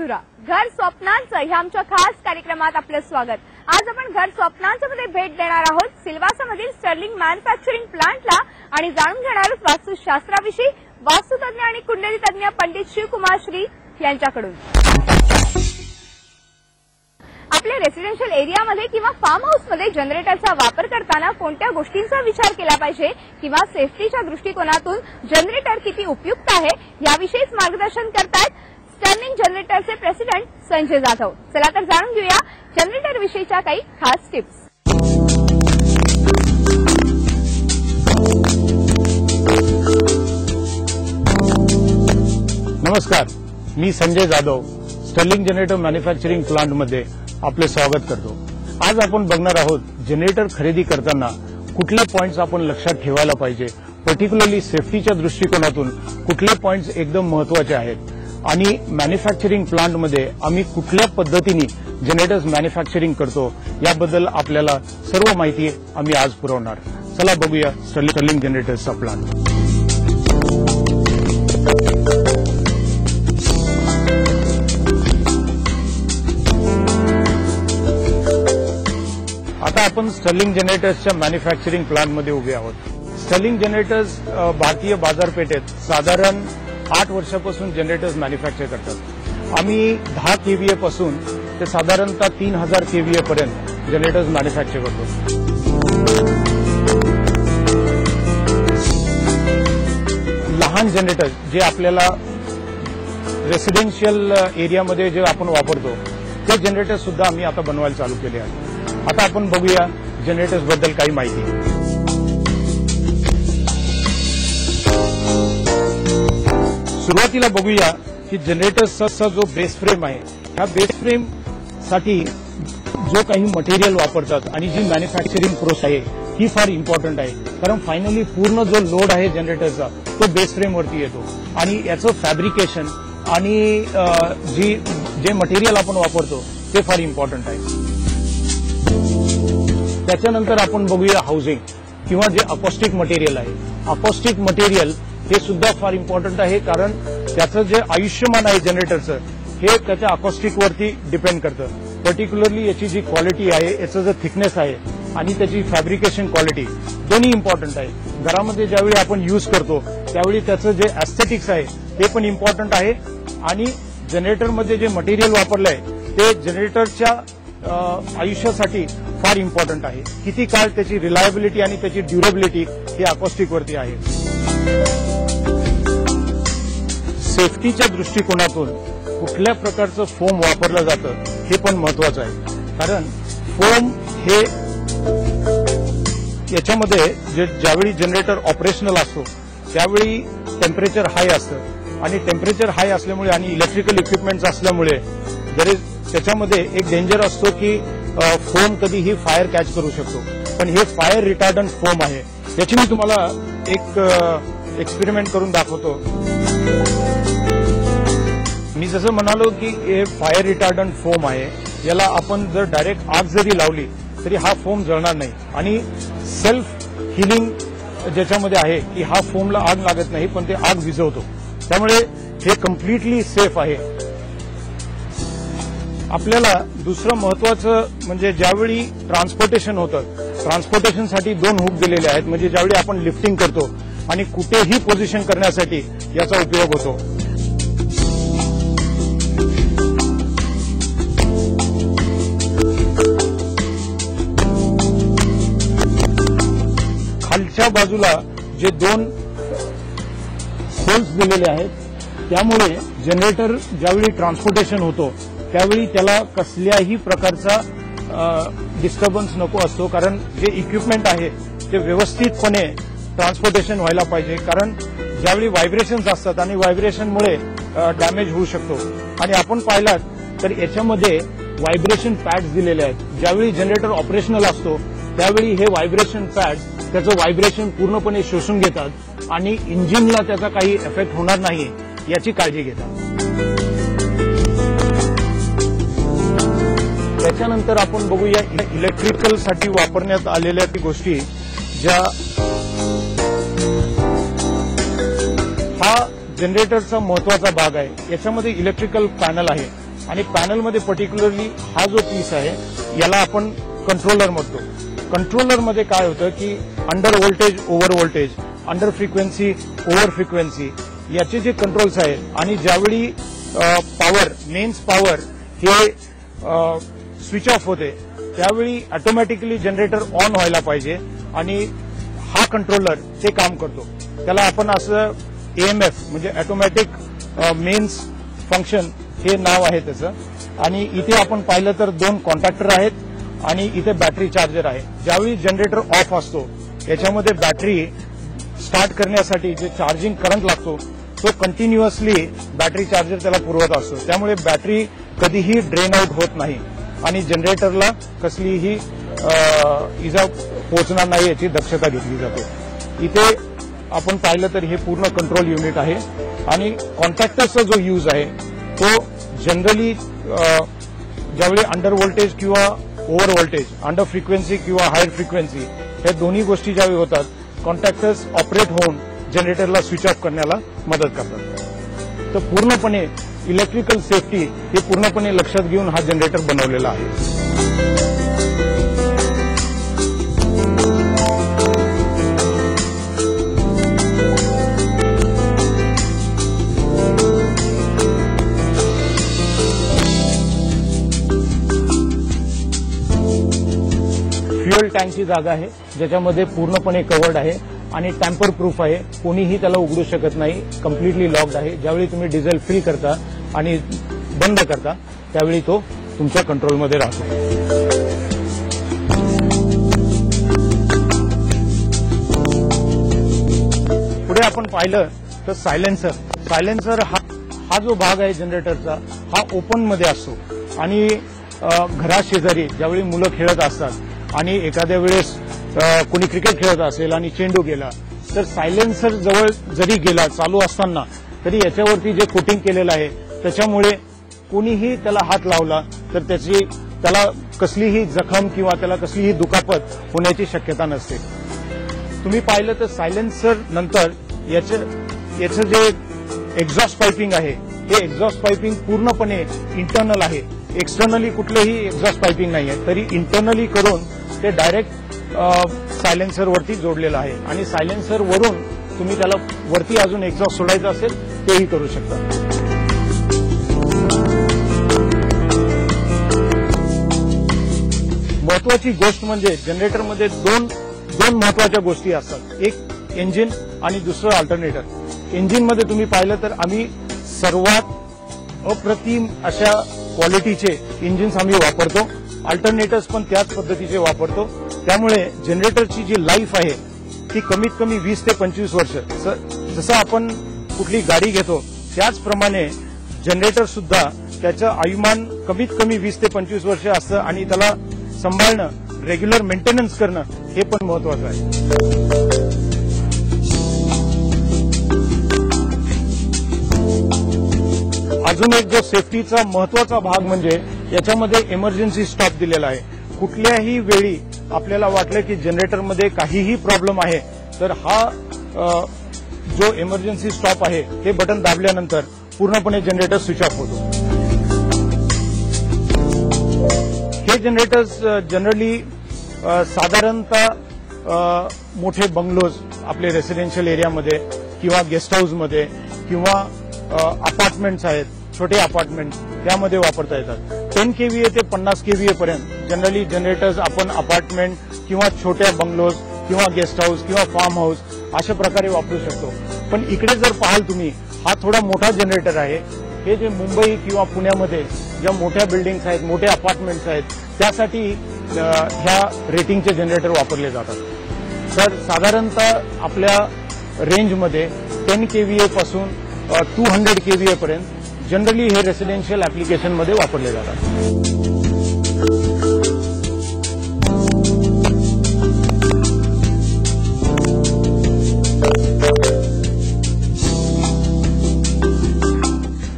मधुरा घर स्वप्नांचं ह्या आमच्या खास कार्यक्रमात आपलं स्वागत. आज आपण घर स्वप्नांचं मध्ये भेट देणार आहोत. सिल्वासामधील स्टर्लिंग मॅन्युफॅक्चरिंग प्लांटला आणि जाणून घेणार आहोत वास्तुशास्त्राविषयी वास्तुतज्ञ आणि कुंडली तज्ञ पंडित शिवकुमार श्री यांच्याकडून. आपल्या रेसिडेन्शियल एरियामध्ये किंवा फार्म हाऊसमध्ये जनरेटरचा वापर करताना कोणत्या गोष्टींचा विचार केला पाहिजे किंवा सेफ्टीच्या दृष्टिकोनातून जनरेटर किती उपयुक्त आहे याविषयीच मार्गदर्शन करतायत स्टर्लिंग जनरेटरचे प्रेसिडेंट संजय जाधव. चला तर जाणून घेऊया जनरेटर विषयीच्या काही खास टिप्स नमस्कार. मी Sanjay Jadhav Sterling generator manufacturing प्लांटमध्ये आपले स्वागत करतो. आज आपण बघणार आहोत जनरेटर खरेदी करताना कुठले पॉइंट्स आपण लक्षात ठेवायला पाहिजे? पर्टिक्युलरली सेफ्टीच्या दृष्टिकोनातून कुठले पॉइंट्स एकदम महत्त्वाचे आहेत? आणि मॅन्युफॅक्चरिंग प्लांटमध्ये आम्ही कुठल्या पद्धतीने जनरेटर्स मॅन्युफॅक्चरिंग करतो याबद्दल आपल्याला सर्व माहिती आम्ही आज पुरवणार. चला बघूया स्टर्लिंग जनरेटर्सचा प्लांट आता आपण स्टर्लिंग जनरेटर्सच्या मॅन्युफॅक्चरिंग प्लांटमध्ये उभे आहोत. स्टर्लिंग जनरेटर्स भारतीय बाजारपेठेत साधारण आठ वर्षापासून जनरेटर्स मॅन्युफॅक्चर करतात. आम्ही दहा केव्हीए पासून ते साधारणतः तीन हजार केव्हीए पर्यंत जनरेटर्स मॅन्युफॅक्चर करतो. लहान जनरेटर जे आपल्याला रेसिडेन्शियल एरियामध्ये जे आपण वापरतो ते जनरेटर सुद्धा आम्ही आता बनवायला चालू केले आहे आता आपण बघूया जनरेटर्सबद्दल काही माहिती. सुरुवातीला बघूया की जनरेटर्सचा जो बेस फ्रेम आहे ह्या बेस फ्रेमसाठी जो काही मटेरियल वापरतात आणि जी मॅन्युफॅक्चरिंग प्रोसेस आहे ही फार इम्पॉर्टंट आहे. कारण फायनली पूर्ण जो लोड आहे जनरेटरचा तो बेस फ्रेमवरती येतो. आणि याचं फॅब्रिकेशन आणि जी जे मटेरियल आपण वापरतो ते फार इम्पॉर्टंट आहे. त्याच्यानंतर आपण बघूया हाऊसिंग किंवा जे अपॉस्टिक मटेरियल आहे. अपॉस्टिक मटेरियल हे सुद्धा फार इम्पॉर्टंट आहे कारण त्याचं जे आयुष्यमान आहे जनरेटरचं हे त्याच्या अकॉस्टिकवरती डिपेंड करतं. पर्टिक्युलरली याची जी क्वालिटी आहे याचं जे थिकनेस आहे आणि त्याची फॅब्रिकेशन क्वालिटी दोन्ही इम्पॉर्टंट आहे. घरामध्ये ज्यावेळी आपण यूज करतो त्यावेळी त्याचं जे ॲस्थेटिक्स आहे ते पण इम्पॉर्टंट आहे. आणि जनरेटरमध्ये जे मटेरियल वापरलं आहे ते जनरेटरच्या आयुष्यासाठी फार इम्पॉर्टंट आहे. किती काळ त्याची रिलायबिलिटी आणि त्याची ड्युरेबिलिटी हे अकॉस्टिकवरती आहे. सेफ्टीच्या दृष्टिकोनातून कुठल्या प्रकारचं फोम वापरलं जातं हे पण महत्वाचं आहे. कारण फोम हे याच्यामध्ये जे ज्यावेळी जनरेटर ऑपरेशनल असतो त्यावेळी टेम्परेचर हाय असतं. आणि टेम्परेचर हाय असल्यामुळे आणि इलेक्ट्रिकल इक्विपमेंट्स असल्यामुळे जर त्याच्यामध्ये एक डेंजर असतो की फोम कधीही फायर कॅच करू शकतो. पण हे फायर रिटार्डंट फोम आहे. याची मी तुम्हाला एक एक्सपेरिमेंट करून दाखवतो. मी जसं म्हणालो की हे फायर रिटार्डंट फोम आहे याला आपण जर डायरेक्ट आग जरी लावली तरी हा फोम जळणार नाही. आणि सेल्फ हिलिंग ज्याच्यामध्ये आहे की हा फोमला आग लागत नाही पण ते आग विझवतो. त्यामुळे हे कम्प्लिटली सेफ आहे. आपल्याला दुसरं महत्वाचं म्हणजे ज्यावेळी ट्रान्सपोर्टेशन होतं ट्रान्सपोर्टेशनसाठी दोन हुक दिलेले आहेत. म्हणजे ज्यावेळी आपण लिफ्टिंग करतो आणि कुठेही पोझिशन करण्यासाठी याचा उपयोग होतो. खालच्या बाजूला जे दोन होल्स दिलेले आहेत त्यामुळे जनरेटर ज्यावेळी ट्रान्सपोर्टेशन होतो त्यावेळी त्याला कसल्याही प्रकारचा डिस्टर्बन्स नको असतो. कारण जे इक्विपमेंट आहे ते व्यवस्थितपणे ट्रान्सपोर्टेशन व्हायला पाहिजे. कारण ज्यावेळी व्हायब्रेशन्स असतात आणि व्हायब्रेशनमुळे डॅमेज होऊ शकतो. आणि आपण पाहिलात तर याच्यामध्ये व्हायब्रेशन पॅड्स दिलेले आहेत. ज्यावेळी जनरेटर ऑपरेशनल असतो त्यावेळी हे व्हायब्रेशन पॅड त्याचं व्हायब्रेशन पूर्णपणे शोषून घेतात आणि इंजिनला त्याचा काही इफेक्ट होणार नाही याची काळजी घेतात. त्याच्यानंतर आपण बघूया इलेक्ट्रिकलसाठी वापरण्यात आलेल्या ती गोष्टी ज्या हा जनरेटरचा महत्त्वाचा भाग आहे. याच्यामध्ये इलेक्ट्रिकल पॅनल आहे आणि पॅनलमध्ये पर्टिक्युलरली हा जो पीस आहे याला आपण कंट्रोलर म्हणतो. कंट्रोलरमध्ये काय होतं की under voltage over voltage under frequency over frequency याचे जे कंट्रोल्स आहेत आणि ज्यावेळी पॉवर मेन्स पॉवर हे स्विच ऑफ होते त्यावेळी ऑटोमॅटिकली जनरेटर ऑन व्हायला पाहिजे आणि हा कंट्रोलर ते काम करतो. त्याला आपण असं एएमएफ म्हणजे ऑटोमॅटिक मेन्स फंक्शन हे नाव आहे त्याचं. आणि इथे आपण पाहिलं तर दोन कॉन्ट्रॅक्टर आहेत. आणि इथे बॅटरी चार्जर आहे. ज्यावेळी जनरेटर ऑफ असतो याच्यामध्ये बॅटरी स्टार्ट करण्यासाठी जे चार्जिंग करंट लागतो तो कंटिन्युअसली बॅटरी चार्जर त्याला पुरवत असतो. त्यामुळे बॅटरी कधीही ड्रेन आउट होत नाही. आणि जनरेटरला कसलीही इजा पोहोचणार नाही याची दक्षता घेतली जाते. इथे आपण पाहिलं तर हे पूर्ण कंट्रोल युनिट आहे. आणि कॉन्टॅक्टरचा जो यूज आहे तो जनरली ज्यावेळी अंडर व्होल्टेज किंवा ओव्हर व्होल्टेज अंडर फ्रिक्वेन्सी किंवा हायर फ्रिक्वेन्सी या दोन्ही गोष्टी ज्यावेळी होतात कॉन्टॅक्टर्स ऑपरेट होऊन जनरेटरला स्विच ऑफ करण्याला मदत करतात. तर पूर्णपणे इलेक्ट्रिकल सेफ्टी हे पूर्णपणे लक्षात घेऊन हा जनरेटर बनवलेला आहे. टँकची जागा आहे ज्याच्यामध्ये पूर्णपणे कवर्ड आहे आणि टॅम्पर प्रूफ आहे. कोणीही त्याला उघडू शकत नाही कम्प्लिटली लॉक्ड आहे. ज्यावेळी तुम्ही डिझेल फिल करता आणि बंद करता त्यावेळी तो तुमच्या कंट्रोलमध्ये राहतो. पुढे आपण पाहिलं तर सायलेन्सर सायलेन्सर हा हा जो भाग आहे जनरेटरचा हा ओपनमध्ये असतो. आणि घराशेजारी ज्यावेळी मुलं खेळत असतात आणि एखाद्या वेळेस कोणी क्रिकेट खेळत असेल आणि चेंडू गेला तर सायलेन्सर जवळ जरी गेला चालू असताना तरी याच्यावरती जे कोटिंग केलेलं आहे त्याच्यामुळे कोणीही त्याला हात लावला तर त्याची त्याला कसलीही जखम किंवा त्याला कसलीही दुखापत होण्याची शक्यता नसते. तुम्ही पाहिलं तर सायलेन्सर नंतर याचं याचं जे एक्झॉस्ट पायपिंग आहे हे एक्झॉस्ट पाइपिंग पूर्णपणे इंटरनल आहे. एक्सटर्नली कुठलंही एक्झॉस्ट पायपिंग नाही आहे तरी इंटरनली करून ते डायरेक्ट सायलेन्सरवरती जोडलेलं आहे. आणि सायलेन्सर वरून तुम्ही त्याला वरती अजून एक्झॉस्ट सोडायचं असेल तेही करू शकता. महत्वाची गोष्ट म्हणजे जनरेटरमध्ये दोन दोन महत्त्वाच्या गोष्टी असतात. एक इंजिन आणि दुसरं अल्टरनेटर इंजिनमध्ये तुम्ही पाहिलं तर आम्ही सर्वात अप्रतिम अशा क्वालिटीचे इंजिन्स आम्ही वापरतो. अल्टरनेटर्स पण त्याच पद्धतीचे वापरतो. त्यामुळे जनरेटरची जी लाईफ आहे ती कमीत कमी वीस ते पंचवीस वर्ष. जसं आपण कुठली गाडी घेतो त्याचप्रमाणे जनरेटर सुद्धा त्याचं आयुमान कमीत कमी वीस ते पंचवीस वर्ष असतं आणि त्याला सांभाळणं रेग्युलर मेंटेनन्स करणं हे पण महत्वाचं आहे. अजून एक जो सेफ्टीचा महत्त्वाचा भाग म्हणजे याच्यामध्ये इमर्जन्सी स्टॉप दिलेला आहे. कुठल्याही वेळी आपल्याला वाटलं की जनरेटरमध्ये काहीही प्रॉब्लेम आहे तर हा जो इमर्जन्सी स्टॉप आहे हे बटन दाबल्यानंतर पूर्णपणे जनरेटर स्विच ऑफ होतो. हे जनरेटर्स जनरली साधारणतः मोठे बंगलोज आपले रेसिडेन्शियल एरियामध्ये किंवा गेस्ट हाऊसमध्ये किंवा अपार्टमेंट्स आहेत छोटे अपार्टमेंट त्यामध्ये वापरता येतात. टेन केव्हीए ते पन्नास केव्हीए पर्यंत जनरली जनरेटर्स आपण अपार्टमेंट किंवा छोट्या बंगलोज किंवा गेस्ट हाऊस किंवा फार्म हाऊस अशा प्रकारे वापरू शकतो. पण इकडे जर पाहाल तुम्ही हा थोडा मोठा जनरेटर आहे. हे जे मुंबई किंवा पुण्यामध्ये ज्या मोठ्या बिल्डिंग्स आहेत मोठे अपार्टमेंट्स आहेत त्यासाठी ह्या रेटिंगचे जनरेटर वापरले जातात. तर साधारणतः आपल्या रेंजमध्ये टेन केव्हीए पासून टू हंड्रेड केव्हीए पर्यंत जनरली हे रेसिडेन्शियल ऍप्लिकेशनमध्ये वापरले जातात.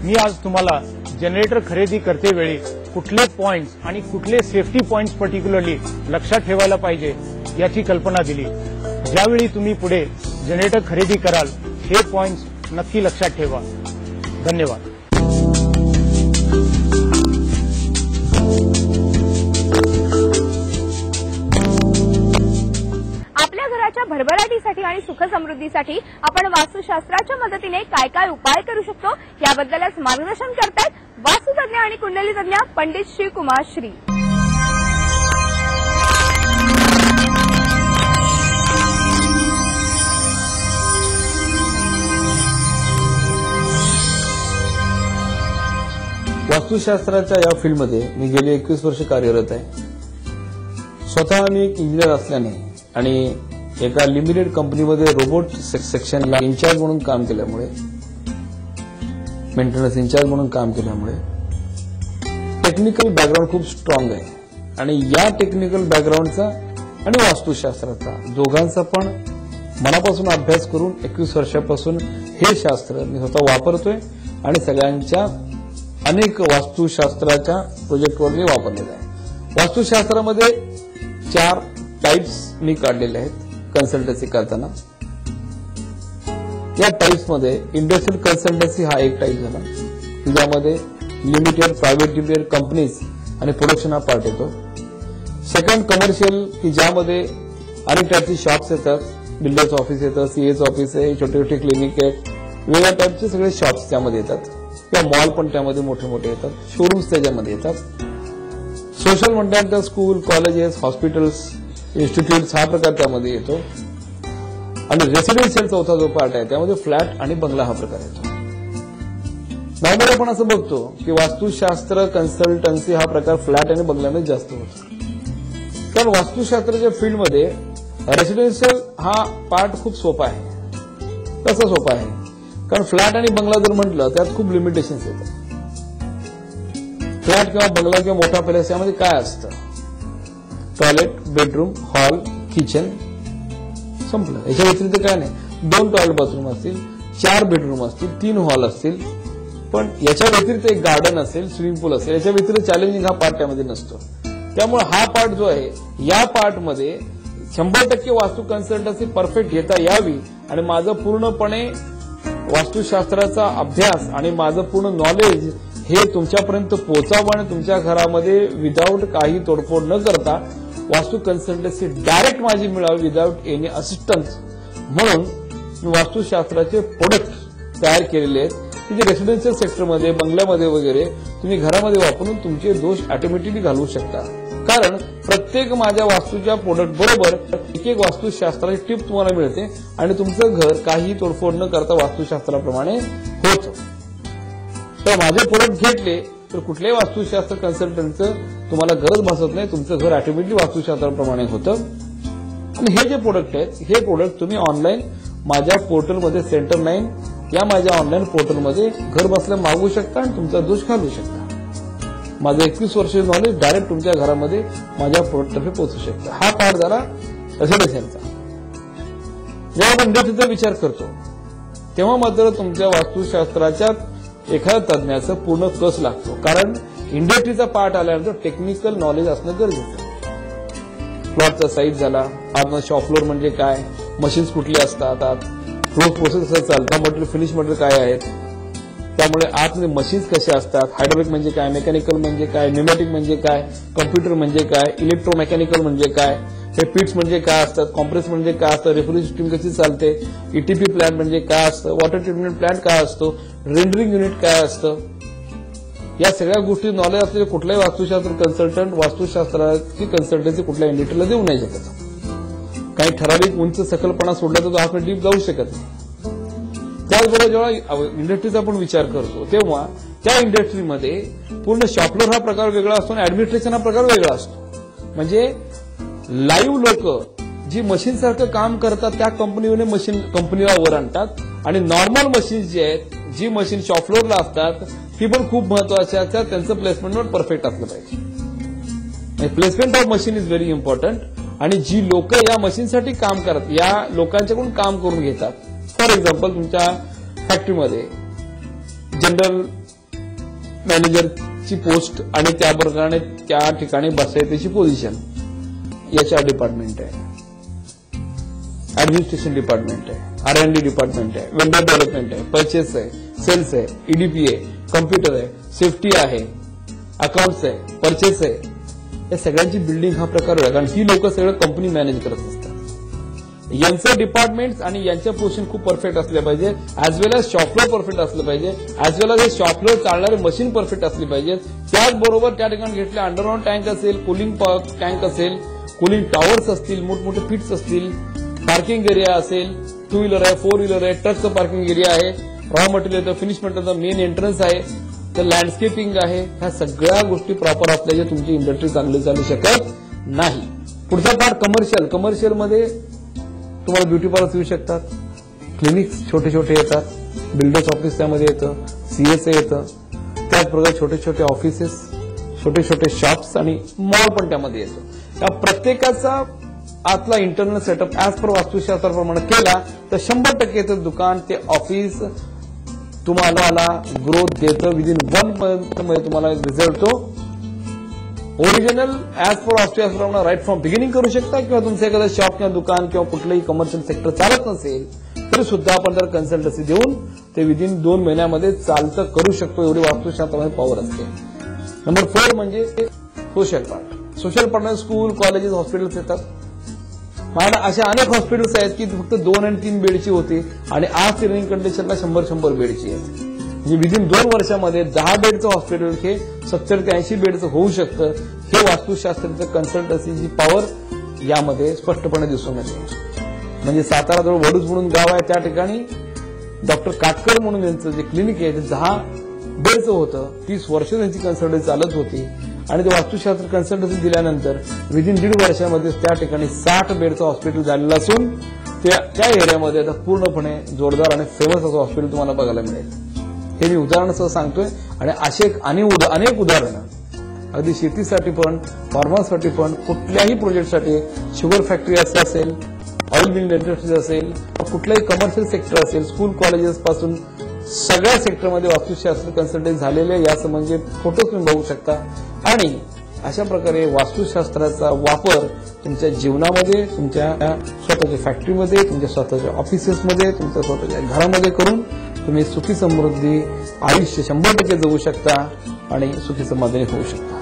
मी आज तुम्हाला जनरेटर खरेदी करतेवेळी कुठले पॉइंट्स आणि कुठले सेफ्टी पॉइंट्स पर्टिक्युलरली लक्षात ठेवायला पाहिजे याची कल्पना दिली. ज्यावेळी तुम्ही पुढे जनरेटर खरेदी कराल हे पॉइंट्स नक्की लक्षात ठेवा. धन्यवाद. घराच्या भरभराटीसाठी आणि सुखसमृद्धीसाठी आपण वास्तुशास्त्राच्या मदतीने काय काय उपाय करू शकतो याबद्दलच मार्गदर्शन करतायत वास्तुतज्ञ आणि कुंडली तज्ञ पंडित श्रीकुमार श्री. वास्तुशास्त्राच्या या फील्डमध्ये मी गेली एकवीस वर्ष कार्यरत आहे. स्वतः मी एक इंजिनियर असल्याने आणि एका लिमिटेड कंपनीमध्ये रोबोट सेक्शनला इन्चार्ज म्हणून काम केल्यामुळे मेंटेनन्स इन्चार्ज म्हणून काम केल्यामुळे टेक्निकल बॅकग्राऊंड खूप स्ट्रॉंग आहे. आणि या टेक्निकल बॅकग्राऊंडचा आणि वास्तुशास्त्राचा दोघांचा पण मनापासून अभ्यास करून एकवीस वर्षापासून हे शास्त्र मी स्वतः वापरतोय आणि सगळ्यांच्या अनेक वास्तुशास्त्राच्या प्रोजेक्टवर मी वापरलेलं आहे. वास्तुशास्त्रामध्ये चार टाईप्स मी काढलेले आहेत. कन्सल्टन्सी करताना. या टाईप्समध्ये इंडस्ट्रियल कन्सल्टन्सी हा एक टाईप झाला. ज्यामध्ये लिमिटेड प्रायव्हेट लिमिटेड कंपनीज आणि प्रोडक्शन हा पार्ट येतो. सेकंड कमर्शियल की ज्यामध्ये अनेक टाईपचे शॉप्स येतात. बिल्डर्स ऑफिस येतं सीएस ऑफिस आहे छोटे छोटे क्लिनिक आहेत. वेगळ्या टाईपचे सगळे शॉप्स त्यामध्ये येतात. किंवा मॉल पण त्यामध्ये मोठे मोठे येतात. शोरूम्स त्याच्यामध्ये येतात. सोशल म्हणतात स्कूल कॉलेजेस हॉस्पिटल्स इन्स्टिट्यूट हा प्रकार त्यामध्ये येतो. आणि रेसिडेन्शियल चौथा जो पार्ट आहे त्यामध्ये फ्लॅट आणि बंगला हा प्रकार येतो. नॉर्मल आपण असं बघतो की वास्तुशास्त्र कन्सल्टन्सी हा प्रकार फ्लॅट आणि बंगल्यामध्ये जास्त होतो. कारण वास्तुशास्त्राच्या फील्डमध्ये रेसिडेन्शियल हा पार्ट खूप सोपा आहे. कसा सोपा आहे? कारण फ्लॅट आणि बंगला जर म्हटलं त्यात खूप लिमिटेशन्स येतात. फ्लॅट किंवा बंगला किंवा मोठा पॅलेस यामध्ये काय असतं? टॉयलेट बेडरूम हॉल किचन संपलं. याच्या व्यतिरिक्त काय नाही. दोन टॉयलेट बाथरूम असतील चार बेडरूम असतील तीन हॉल असतील. पण याच्या व्यतिरिक्त एक गार्डन असेल स्विमिंग पूल असेल याच्या व्यतिरिक्त चॅलेंजिंग हा पार्ट त्यामध्ये नसतो. त्यामुळे हा पार्ट जो आहे या पार्टमध्ये शंभर टक्के वास्तू कन्सल्टन्सी परफेक्ट घेता यावी. आणि माझं पूर्णपणे वास्तुशास्त्राचा अभ्यास आणि माझं पूर्ण नॉलेज हे तुमच्यापर्यंत पोहोचावं आणि तुमच्या घरामध्ये विदाऊट काही तोडफोड न करता वास्तू कन्सल्टन्सी डायरेक्ट माझी मिळावी विदाऊट एनी असिस्टन्स म्हणून मी वास्तुशास्त्राचे प्रोडक्ट तयार केलेले आहेत. की जे रेसिडेन्शियल सेक्टरमध्ये बंगल्यामध्ये वगैरे तुम्ही घरामध्ये वापरून तुमचे दोष ऑटोमॅटिकली घालवू शकता. कारण प्रत्येक माझ्या वास्तूच्या प्रोडक्ट बरोबर एक एक वास्तुशास्त्राची टिप तुम्हाला मिळते आणि तुमचं घर काही तोडफोड न करता वास्तुशास्त्राप्रमाणे होतं. तर माझे प्रोडक्ट घेतले तर कुठल्याही वास्तुशास्त्र कन्सल्टंटचं तुम्हाला गरज भासत नाही तुमचं घर ऑटोमॅटिकली वास्तुशास्त्राप्रमाणे होतं. आणि हे जे प्रोडक्ट आहेत हे प्रोडक्ट तुम्ही ऑनलाईन माझ्या पोर्टलमध्ये सेंटर नाईन या माझ्या ऑनलाईन पोर्टलमध्ये घर बसल्या मागवू शकता आणि तुमचा दोष घालू शकता. माझं एकवीस वर्ष नॉलेज डायरेक्ट तुमच्या घरामध्ये माझ्या प्रोडक्टतर्फे पोहोचू शकता. हा पार्ट झाला रेसिडेन्शियलचा जेव्हा आपण डेटचा विचार करतो तेव्हा मात्र तुमच्या वास्तुशास्त्राच्या एखाद्या तज्ज्ञाचं पूर्ण कस लागतो. कारण इंडस्ट्रीचा पार्ट आल्यानंतर टेक्निकल नॉलेज असणं गरजेचं प्लॉटचा साईज झाला. आतमध्ये शॉप फ्लोअर म्हणजे काय? मशीन्स कुठली असतात आत? रोज प्रोसेस कसं चालतं? मटेरियल फिनिश मटेरियल काय आहेत? त्यामुळे आतमध्ये मशीन्स कशा असतात? हायड्रोलिक म्हणजे काय? मेकॅनिकल म्हणजे काय? न्युमॅटिक म्हणजे काय? कम्प्युटर म्हणजे काय? इलेक्ट्रोमेकॅनिकल म्हणजे काय? हे पिट्स म्हणजे काय असतात? कॉम्प्रेस म्हणजे काय असतं? रेफ्रिजरेशन सिस्टीम कशी चालते? ईटीपी प्लॅन म्हणजे काय असतं? वॉटर ट्रीटमेंट प्लांट काय असतो? रेंडरिंग युनिट काय असतं? या सगळ्या गोष्टी नॉलेज असलेले कुठलाही वास्तुशास्त्र कन्सल्टंट वास्तुशास्त्राची कन्सल्टन्सी कुठल्या इंडस्ट्रीला देऊ नाही शकत. काही ठराविक उंच सकलपणा सोडला तर तो आपण डीप जाऊ शकत नाही. त्याचबरोबर जेव्हा इंडस्ट्रीचा आपण विचार करतो तेव्हा त्या इंडस्ट्रीमध्ये पूर्ण शॉपलर हा प्रकार वेगळा असतो आणि ऍडमिनिस्ट्रेशन हा प्रकार वेगळा असतो. म्हणजे लाईव्ह लोक जी मशीन सारखं काम करतात त्या कंपनीने मशीन कंपनीला वर आणतात आणि नॉर्मल मशीन्स जी आहेत जी मशीन शॉपफ्लोअरला असतात ती पण खूप महत्वाची असतात त्यांचं प्लेसमेंट परफेक्ट असलं पाहिजे. Placement of machine is very important आणि जी लोक या मशीनसाठी काम करतात या लोकांच्याकडून काम करून घेतात. फॉर एक्झाम्पल तुमच्या फॅक्टरीमध्ये जनरल मॅनेजरची पोस्ट आणि त्या प्रकारे त्या ठिकाणी बसायची पोझिशन एच आर डिपार्टमेंट आहे. ऍडमिनिस्ट्रेशन डिपार्टमेंट आहे. आर एन डी डिपार्टमेंट आहे. वेंडर डेव्हलपमेंट आहे. परचेस आहे. सेल्स आहे. ईडीपी आहे. कम्प्युटर आहे सेफ्टी आहे अकाउंट्स आहे परचेस आहे. या सगळ्यांची बिल्डिंग हा प्रकार वेगळा कारण ही लोक सगळं कंपनी मॅनेज करत असतात. यांचं डिपार्टमेंट आणि यांच्या पोझिशन खूप परफेक्ट असले पाहिजे. As well as shop floor perfect असलं पाहिजे. ऍज वेल एज शॉपलर चालणारे मशीन परफेक्ट असली पाहिजे त्याचबरोबर त्या ठिकाणी घेतले अंडरग्राऊंड टँक असेल कुलिंग टँक असेल कुलिंग टॉवर्स असतील मोठमोठे फिट्स असतील पार्किंग एरिया असेल टू व्हीलर आहे फोर व्हीलर आहे ट्रकचं पार्किंग एरिया आहे. रॉ मटेरियल येतं फिनिश मेन एंट्रन्स आहे तर लँडस्केपिंग आहे ह्या सगळ्या गोष्टी प्रॉपर असल्याचे तुमची इंडस्ट्री चांगली चालू शकत नाही. पुढचा पार्ट कमर्शियल कमर्शियलमध्ये तुम्हाला ब्युटी पार्लर्स येऊ शकतात. क्लिनिक्स छोटे छोटे येतात. बिल्डर्स ऑफिस त्यामध्ये येतं. सीएसए येतं. त्याचप्रकारे छोटे छोटे ऑफिसेस छोटे छोटे शॉप्स आणि मॉल पण त्यामध्ये येतो. त्या प्रत्येकाचा आतला इंटरनल सेटअप ऍज पर वास्तुशास्त्राप्रमाणे केला तर शंभर टक्के दुकान ते ऑफिस तुम्हाला ग्रोथ देतं. विदिन वन मंथमध्ये तुम्हाला रिझल्ट तो original as per Australia right from beginning करू शकता. किंवा तुमचं एखादं शॉप किंवा दुकान किंवा कुठलंही कमर्शियल सेक्टर चालत नसेल तरी सुद्धा आपण जर कन्सल्टन्सी देऊन ते विदिन दोन महिन्यामध्ये चालतं करू शकतो. एवढी वास्तुशास्त्रामध्ये पॉवर असते. नंबर फोर म्हणजे social part social partner school colleges hospitals येतात. मला अशा अनेक हॉस्पिटल्स आहेत की फक्त दोन आणि तीन बेडची होती आणि आज ती रनिंग कंडिशनला शंभर शंभर बेडची आहेत म्हणजे विदिन दोन वर्षामध्ये दहा बेडचं हॉस्पिटल हे सत्तर ते ऐंशी बेडचं होऊ शकतं. हे वास्तुशास्त्राचं कन्सल्टन्सीची पॉवर यामध्ये स्पष्टपणे दिसून येते. म्हणजे सातारा जवळ वडूज म्हणून गाव आहे त्या ठिकाणी. डॉक्टर काटकर म्हणून यांचं जे क्लिनिक आहे ते दहा बेडचं होतं. तीस वर्ष त्यांची कन्सल्टन्सी चालत होती. आणि ते वास्तुशास्त्र कन्सल्टन्सी दिल्यानंतर विदिन दीड वर्षामध्ये त्या ठिकाणी साठ बेडचं हॉस्पिटल झालेलं असून त्या त्या एरियामध्ये आता पूर्णपणे जोरदार आणि फेमस असं हॉस्पिटल तुम्हाला बघायला मिळेल. हे मी उदाहरणासह सांगतोय आणि असे अनेक अनेक उदाहरणं. अगदी शेतीसाठी पण फार्मासाठी पण कुठल्याही प्रोजेक्टसाठी शुगर फॅक्टरी असं असेल ऑइल मिल इंडस्ट्रीज असेल कुठलाही कमर्शियल सेक्टर असेल स्कूल कॉलेजेस पासून सगळ्या सेक्टरमध्ये वास्तुशास्त्र कन्सल्टंट झालेले याचं म्हणजे फोटो तुम्ही बघू शकता. आणि अशा प्रकारे वास्तुशास्त्राचा वापर तुमच्या जीवनामध्ये तुमच्या स्वतःच्या फॅक्टरीमध्ये तुमच्या स्वतःच्या ऑफिसेसमध्ये तुमच्या स्वतःच्या घरामध्ये करून तुम्ही सुखी समृद्धी आयुष्य शंभर टक्के जगू शकता आणि सुखी समाधानी होऊ शकता.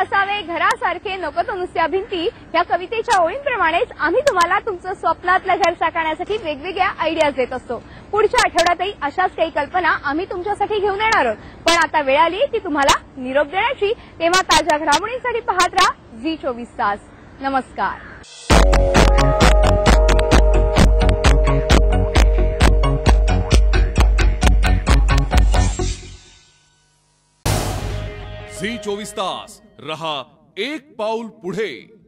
असावे घरासारखे नको तो नुसत्या भिंती. या कवितेच्या ओळींप्रमाणेच आम्ही तुम्हाला तुमचं स्वप्नातलं घर साकारण्यासाठी वेगवेगळ्या आयडियाज देत असतो. पुढच्या आठवड्यातही अशाच काही कल्पना आम्ही तुमच्यासाठी घेऊन येणार आहोत. पण आता वेळ आली ती तुम्हाला निरोप देण्याची. तेव्हा ताज्या घडामोडींसाठी पाहत राहा झी चोवीस तास. नमस्कार. झी चोवीस तास. रहा एक पाऊल पुढे.